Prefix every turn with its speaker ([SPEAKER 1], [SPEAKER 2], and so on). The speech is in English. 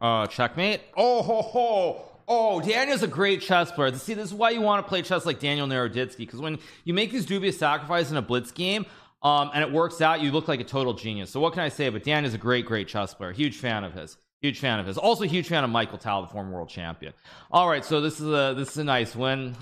[SPEAKER 1] uh checkmate oh ho ho Oh, Daniel's a great chess player. See, this is why you want to play chess like Daniel Naroditsky, because when you make these dubious sacrifices in a blitz game, um, and it works out, you look like a total genius. So what can I say? But Dan is a great, great chess player. Huge fan of his. Huge fan of his. Also, huge fan of Mikhail Tal, the former world champion. All right, so this is a this is a nice win.